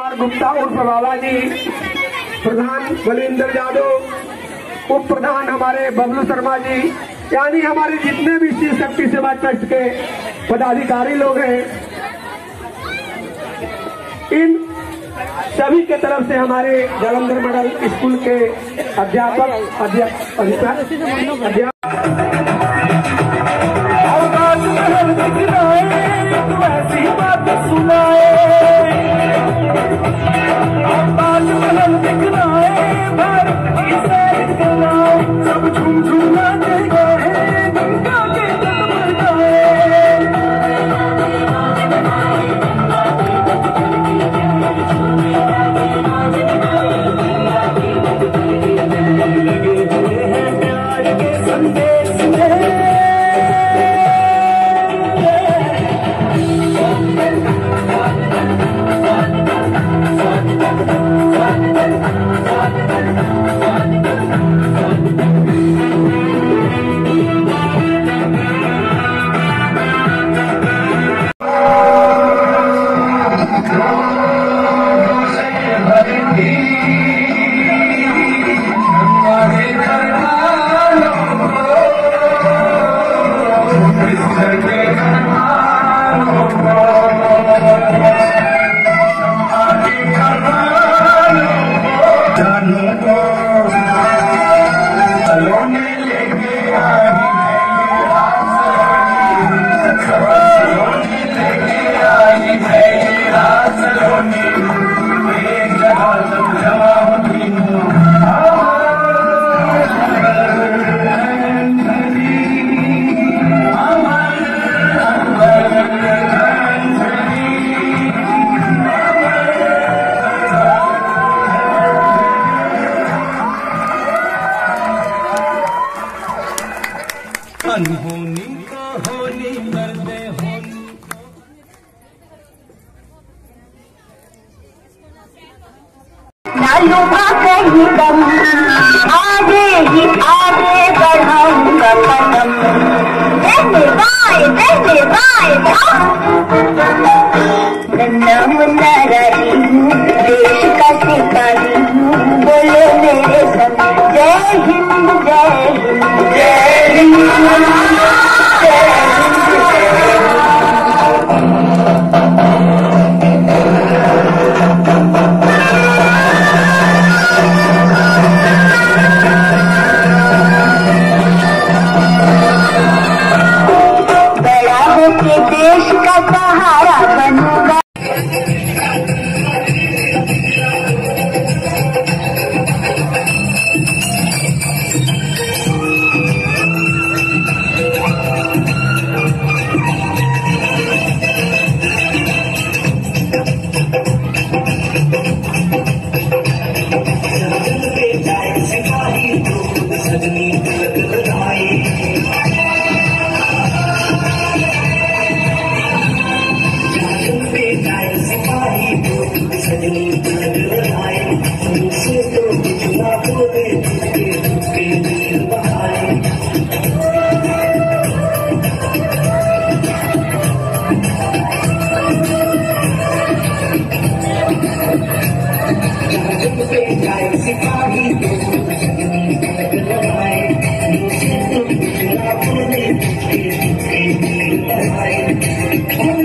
गुप्ता उर्फ़ बाबा जी। प्रधान बलिंदर यादव उप प्रधान हमारे बबलू शर्मा जी। यानी हमारे जितने भी शिव शक्ति सेवा ट्रस्ट के पदाधिकारी लोग हैं, इन सभी के तरफ़ से हमारे जलंधर मॉडल स्कूल के अध्यापक अध्यापक। अध्यापक सुनाए। You. लालू कहीं दम आगे ही आगे बढ़ाऊँगा कदम रानी हूँ। देश का सिपाही। बोलो मेरे जय हिंद जय हिंद। जय हिंद। Thank you.